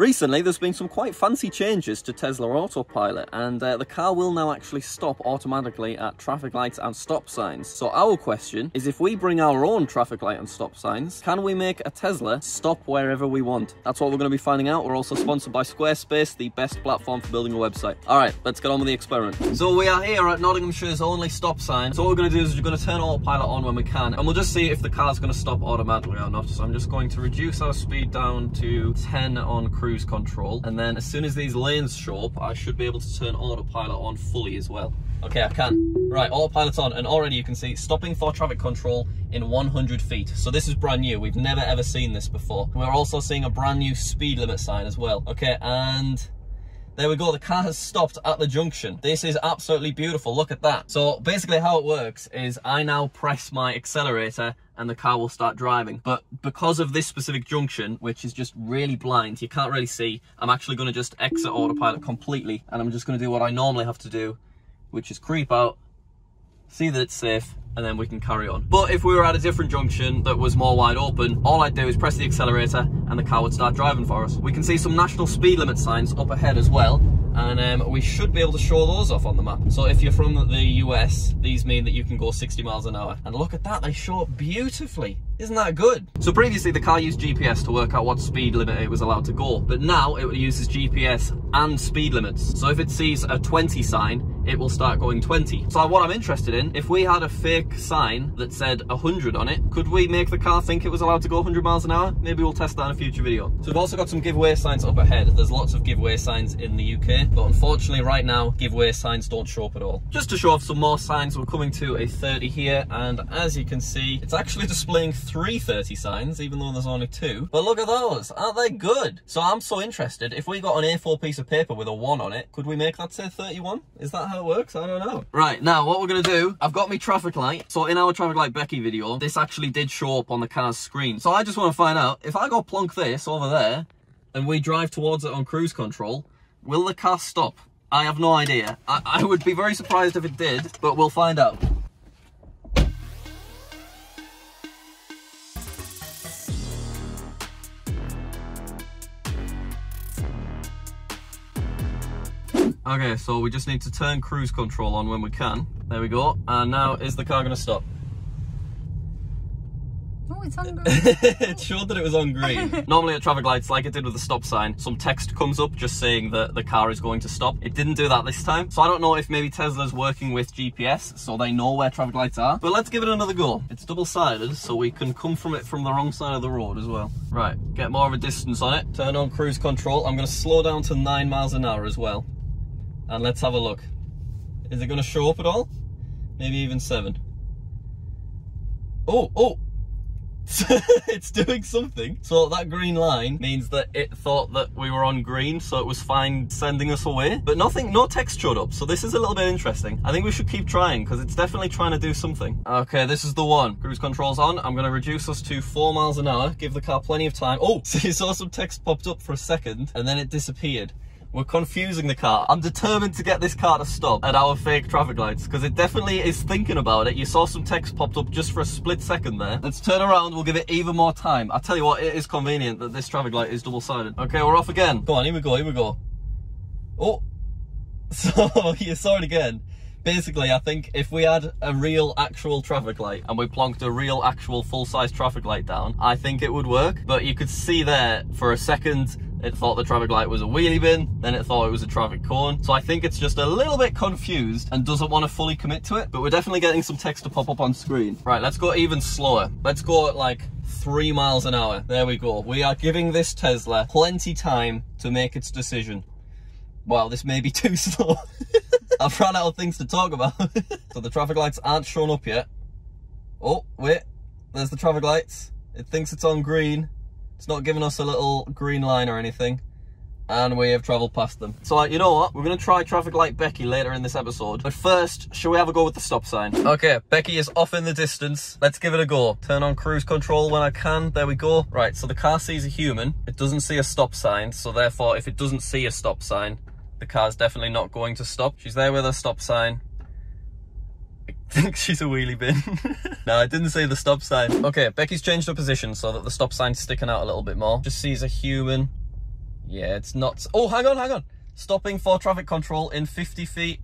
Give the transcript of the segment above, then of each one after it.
Recently, there's been some quite fancy changes to Tesla Autopilot, and uh, the car will now actually stop automatically at traffic lights and stop signs. So our question is if we bring our own traffic light and stop signs, can we make a Tesla stop wherever we want? That's what we're going to be finding out. We're also sponsored by Squarespace, the best platform for building a website. All right, let's get on with the experiment. So we are here at Nottinghamshire's only stop sign. So what we're going to do is we're going to turn autopilot on when we can, and we'll just see if the car's going to stop automatically or not. So I'm just going to reduce our speed down to 10 on cruise cruise control. And then as soon as these lanes show up, I should be able to turn autopilot on fully as well. Okay, I can. Right, autopilot's on, and already you can see stopping for traffic control in 100 feet. So this is brand new. We've never ever seen this before. We're also seeing a brand new speed limit sign as well. Okay, and there we go, the car has stopped at the junction. This is absolutely beautiful, look at that. So basically how it works is I now press my accelerator and the car will start driving. But because of this specific junction, which is just really blind, you can't really see, I'm actually gonna just exit autopilot completely and I'm just gonna do what I normally have to do, which is creep out, see that it's safe, and then we can carry on. But if we were at a different junction that was more wide open, all I'd do is press the accelerator and the car would start driving for us. We can see some national speed limit signs up ahead as well, and um, we should be able to show those off on the map. So if you're from the US, these mean that you can go 60 miles an hour. And look at that, they show up beautifully. Isn't that good? So previously the car used GPS to work out what speed limit it was allowed to go, but now it uses GPS and speed limits. So if it sees a 20 sign, it will start going 20. So what I'm interested in, if we had a fake sign that said 100 on it, could we make the car think it was allowed to go 100 miles an hour? Maybe we'll test that in a future video. So we've also got some give way signs up ahead. There's lots of give way signs in the UK, but unfortunately right now, give way signs don't show up at all. Just to show off some more signs, we're coming to a 30 here, and as you can see, it's actually displaying 330 signs, even though there's only two. But look at those, aren't they good? So I'm so interested, if we got an A4 piece of paper with a one on it, could we make that say 31? Is that how works? I don't know. Right, now what we're gonna do, I've got my traffic light. So in our traffic light Becky video, this actually did show up on the car's screen. So I just wanna find out, if I go plonk this over there, and we drive towards it on cruise control, will the car stop? I have no idea. I, I would be very surprised if it did, but we'll find out. Okay, so we just need to turn cruise control on when we can. There we go. And now, is the car going to stop? Oh, it's on green. it showed that it was on green. Normally at traffic lights, like it did with the stop sign, some text comes up just saying that the car is going to stop. It didn't do that this time. So I don't know if maybe Tesla's working with GPS, so they know where traffic lights are. But let's give it another go. It's double-sided, so we can come from it from the wrong side of the road as well. Right, get more of a distance on it. Turn on cruise control. I'm going to slow down to 9 miles an hour as well and let's have a look. Is it going to show up at all? Maybe even seven. Oh, oh, it's doing something. So that green line means that it thought that we were on green, so it was fine sending us away. But nothing, no text showed up, so this is a little bit interesting. I think we should keep trying, because it's definitely trying to do something. Okay, this is the one. Cruise control's on. I'm going to reduce us to 4 miles an hour, give the car plenty of time. Oh, so you saw some text popped up for a second, and then it disappeared. We're confusing the car. I'm determined to get this car to stop at our fake traffic lights because it definitely is thinking about it. You saw some text popped up just for a split second there. Let's turn around. We'll give it even more time. I tell you what, it is convenient that this traffic light is double-sided. Okay, we're off again. Go on, here we go, here we go. Oh, so you saw it again basically, I think if we had a real actual traffic light and we plonked a real actual full-size traffic light down, I think it would work. But you could see there for a second, it thought the traffic light was a wheelie bin, then it thought it was a traffic cone. So I think it's just a little bit confused and doesn't want to fully commit to it, but we're definitely getting some text to pop up on screen. Right, let's go even slower. Let's go at like three miles an hour. There we go. We are giving this Tesla plenty time to make its decision. Well, this may be too slow. I've run out of things to talk about. so the traffic lights aren't shown up yet. Oh, wait. There's the traffic lights. It thinks it's on green. It's not giving us a little green line or anything. And we have travelled past them. So, you know what? We're going to try traffic light Becky later in this episode. But first, shall we have a go with the stop sign? Okay, Becky is off in the distance. Let's give it a go. Turn on cruise control when I can. There we go. Right, so the car sees a human. It doesn't see a stop sign. So therefore, if it doesn't see a stop sign, the car's definitely not going to stop. She's there with a stop sign. Think she's a wheelie bin. no, I didn't say the stop sign. Okay, Becky's changed her position so that the stop sign's sticking out a little bit more. Just sees a human. Yeah, it's not. Oh, hang on, hang on. Stopping for traffic control in 50 feet.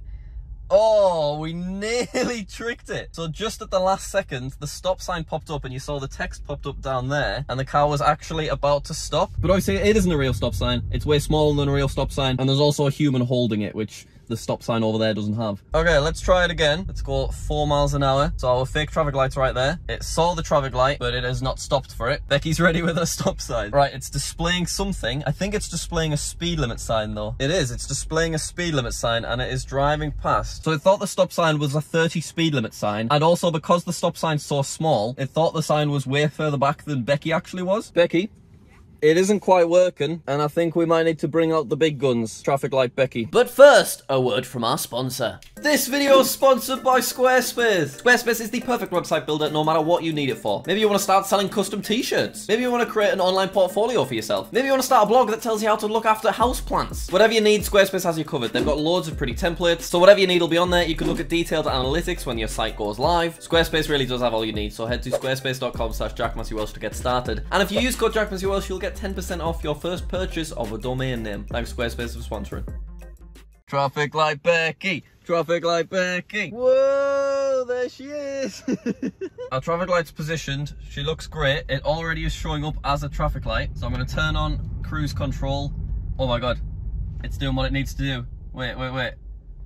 Oh, we nearly tricked it. So just at the last second, the stop sign popped up and you saw the text popped up down there and the car was actually about to stop. But obviously it isn't a real stop sign. It's way smaller than a real stop sign. And there's also a human holding it, which the stop sign over there doesn't have. Okay, let's try it again. Let's go four miles an hour. So our fake traffic light's right there. It saw the traffic light, but it has not stopped for it. Becky's ready with her stop sign. Right, it's displaying something. I think it's displaying a speed limit sign though. It is, it's displaying a speed limit sign and it is driving past. So it thought the stop sign was a 30 speed limit sign. And also because the stop sign's so small, it thought the sign was way further back than Becky actually was. Becky, it isn't quite working, and I think we might need to bring out the big guns. Traffic light Becky. But first, a word from our sponsor. This video is sponsored by Squarespace. Squarespace is the perfect website builder no matter what you need it for. Maybe you want to start selling custom t-shirts. Maybe you want to create an online portfolio for yourself. Maybe you want to start a blog that tells you how to look after houseplants. Whatever you need, Squarespace has you covered. They've got loads of pretty templates, so whatever you need will be on there. You can look at detailed analytics when your site goes live. Squarespace really does have all you need, so head to squarespace.com slash jackmasseyWelsh to get started. And if you use code jackmasseyWelsh, you'll get 10% off your first purchase of a domain name. Thanks Squarespace for sponsoring. Traffic light Becky. Traffic light Becky. Whoa, there she is. Our traffic light's positioned. She looks great. It already is showing up as a traffic light. So I'm going to turn on cruise control. Oh my God. It's doing what it needs to do. Wait, wait, wait.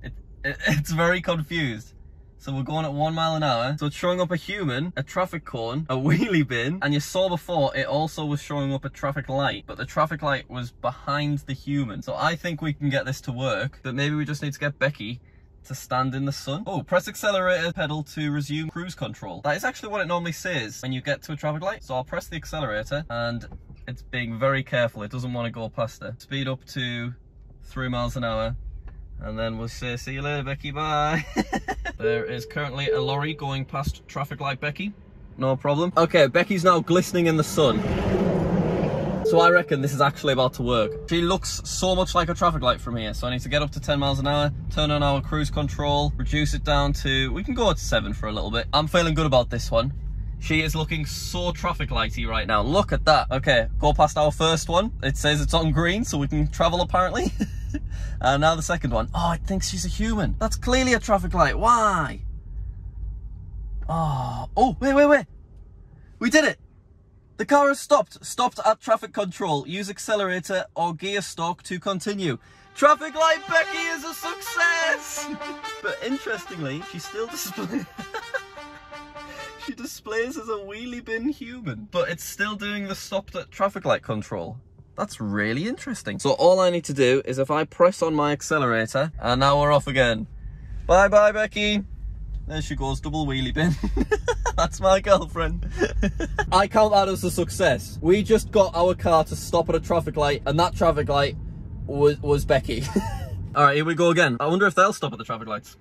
It, it, it's very confused. So we're going at one mile an hour. So it's showing up a human, a traffic cone, a wheelie bin, and you saw before it also was showing up a traffic light, but the traffic light was behind the human. So I think we can get this to work, but maybe we just need to get Becky to stand in the sun. Oh, press accelerator pedal to resume cruise control. That is actually what it normally says when you get to a traffic light. So I'll press the accelerator and it's being very careful. It doesn't want to go past it. Speed up to three miles an hour and then we'll say, see you later, Becky, bye. there is currently a lorry going past traffic light Becky. No problem. Okay, Becky's now glistening in the sun. So I reckon this is actually about to work. She looks so much like a traffic light from here. So I need to get up to 10 miles an hour, turn on our cruise control, reduce it down to, we can go to seven for a little bit. I'm feeling good about this one. She is looking so traffic lighty right now. Look at that. Okay, go past our first one. It says it's on green, so we can travel apparently. and uh, now the second one. Oh, it thinks she's a human. That's clearly a traffic light. Why? Oh, oh, wait, wait, wait. We did it. The car has stopped. Stopped at traffic control. Use accelerator or gear stalk to continue. Traffic light Becky is a success! but interestingly, she still displays... she displays as a wheelie bin human, but it's still doing the stopped at traffic light control. That's really interesting. So all I need to do is if I press on my accelerator, and now we're off again. Bye bye, Becky. There she goes, double wheelie bin. That's my girlfriend. I count that as a success. We just got our car to stop at a traffic light, and that traffic light was, was Becky. All right, here we go again. I wonder if they'll stop at the traffic lights.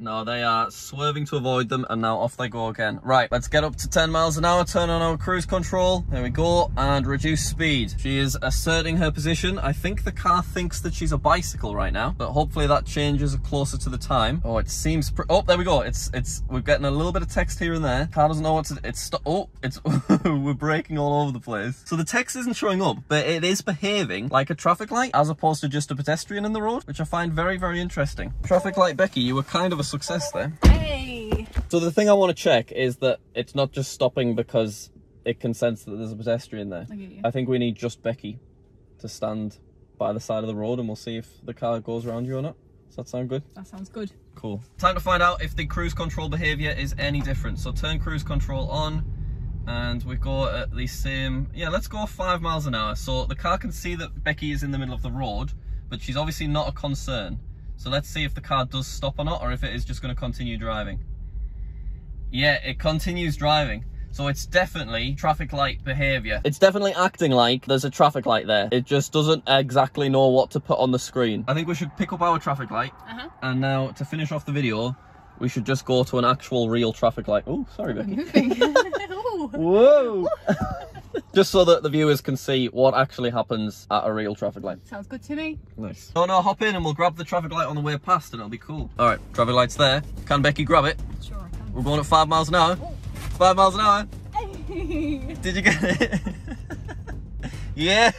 No, they are swerving to avoid them and now off they go again. Right, let's get up to 10 miles an hour, turn on our cruise control. There we go, and reduce speed. She is asserting her position. I think the car thinks that she's a bicycle right now, but hopefully that changes closer to the time. Oh, it seems, oh, there we go. It's, it's, we're getting a little bit of text here and there. Car doesn't know what to, it's, oh, it's, we're braking all over the place. So the text isn't showing up, but it is behaving like a traffic light as opposed to just a pedestrian in the road, which I find very, very interesting. Traffic light Becky, you were kind of a success there. Hey! So the thing I want to check is that it's not just stopping because it can sense that there's a pedestrian there. Okay, I think we need just Becky to stand by the side of the road and we'll see if the car goes around you or not. Does that sound good? That sounds good. Cool. Time to find out if the cruise control behavior is any different. So turn cruise control on and we go at the same, yeah, let's go five miles an hour. So the car can see that Becky is in the middle of the road, but she's obviously not a concern. So let's see if the car does stop or not, or if it is just going to continue driving. Yeah, it continues driving. So it's definitely traffic light behaviour. It's definitely acting like there's a traffic light there. It just doesn't exactly know what to put on the screen. I think we should pick up our traffic light. Uh huh. And now, to finish off the video, we should just go to an actual real traffic light. Oh, sorry, Becky. Moving. Whoa! just so that the viewers can see what actually happens at a real traffic light. Sounds good to me. Nice. Oh no, hop in and we'll grab the traffic light on the way past and it'll be cool. All right, traffic light's there. Can Becky grab it? Sure, I can. We're going at five miles an hour. Oh. Five miles an hour. Hey. Did you get it? Yeah!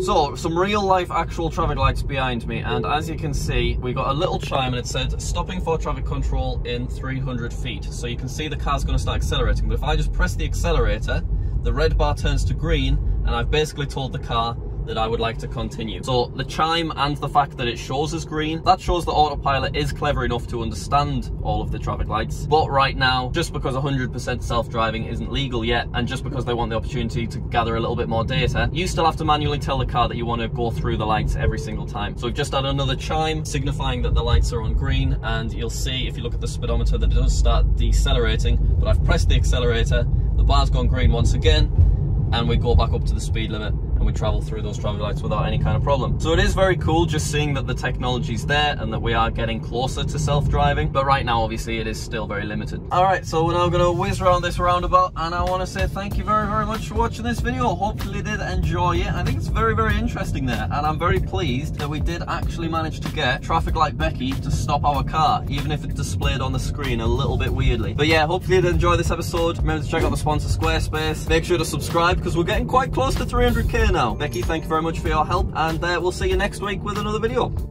so, some real life actual traffic lights behind me, and as you can see, we got a little chime and it said stopping for traffic control in 300 feet. So you can see the car's going to start accelerating, but if I just press the accelerator, the red bar turns to green, and I've basically told the car that I would like to continue. So the chime and the fact that it shows as green, that shows that autopilot is clever enough to understand all of the traffic lights. But right now, just because 100% self-driving isn't legal yet, and just because they want the opportunity to gather a little bit more data, you still have to manually tell the car that you want to go through the lights every single time. So we've just had another chime signifying that the lights are on green, and you'll see if you look at the speedometer that it does start decelerating, but I've pressed the accelerator, the bar's gone green once again, and we go back up to the speed limit we travel through those traffic lights without any kind of problem. So it is very cool just seeing that the technology's there and that we are getting closer to self-driving, but right now obviously it is still very limited. All right, so we're now gonna whiz around this roundabout and I wanna say thank you very, very much for watching this video. Hopefully you did enjoy it. I think it's very, very interesting there and I'm very pleased that we did actually manage to get Traffic Light Becky to stop our car, even if it displayed on the screen a little bit weirdly. But yeah, hopefully you did enjoy this episode. Remember to check out the sponsor Squarespace. Make sure to subscribe because we're getting quite close to 300k now. Becky, thank you very much for your help, and uh, we'll see you next week with another video.